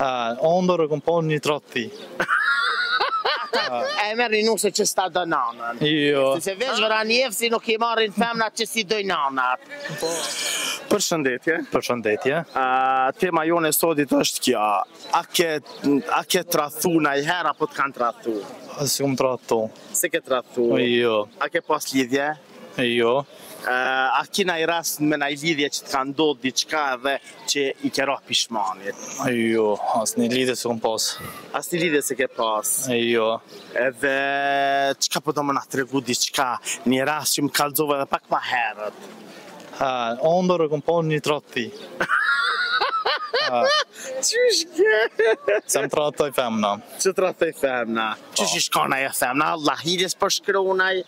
Ha, ondërr e kom pa një tradhti. E merr një nuse që s'ta do nanën. Jo. Se veç Vranjevci nuk i marrin femnat që s'i dojn nanat. Po. Përshëndetje. Përshëndetje. Tema jonë e sodit është kjo. A ke, a ke tradhtu nonjiherë, apo të kanë tradhtu? As s'kom tradhtu. S'e ke tradhtu? Jo. A ke pas lidhje? Jo. A ki naj rast me naj lidhje që të ka ndodhë diçka dhe që i ke ra pishmanit? Jo, asnjë lidhje s'e kom pas. Asnjë lidhje s'e ke pas? Jo. Edhe çka pe do po me na tregu diçka, një rast që më kalzove dhe pak ma herët? Ha, ondërr e kom pas një tradhti. Qysh ke? Që më tradhtoi femna. Që t'tradhtoi femna? Qysh i shkona e femna? Vallah, hidjes për shkronaj?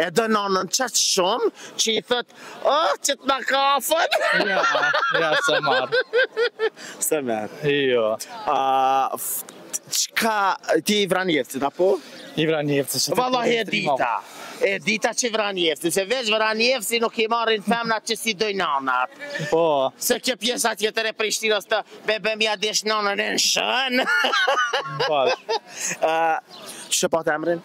E do nanën qaq shumë që i thot, oh, qitna kafen. Ja, ja, s'e marr. S'e merr. Jo. A, çka, ti i Vranjevcit, apo? I Vranjevcit. Valla e dita. E dita që Vranjevci, se veç Vranjevci nuk i marrin femnat që s'i dojnë nanat. Po. Se kjo pjesa tjetër e Prishtinës të bebe mja desh nanën e në shënë. Po. Qysh e pate emrin?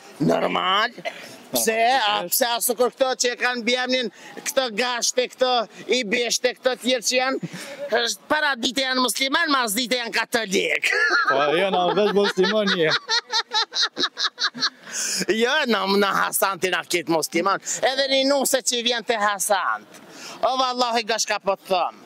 Normal, pse, a pse a sikur këto që e kanë mbiemnin, këto Gashtë, këto Ibishtë, këto tjerë që janë, para dite janë musliman, mas dite janë katolik. Po, jo, ne veç musliman jem. Jo, në, në Hasant janë krejt musliman, edhe një nuse që i vjen te Hasant. O, vallahi, gashka po të thom.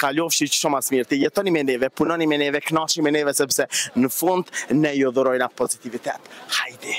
Kalofshi shumë as mirë ti, jetoni me neve, punoni me neve, knaqni me neve sepse në fund ne ju dhurojna pozitivitet. Hajde.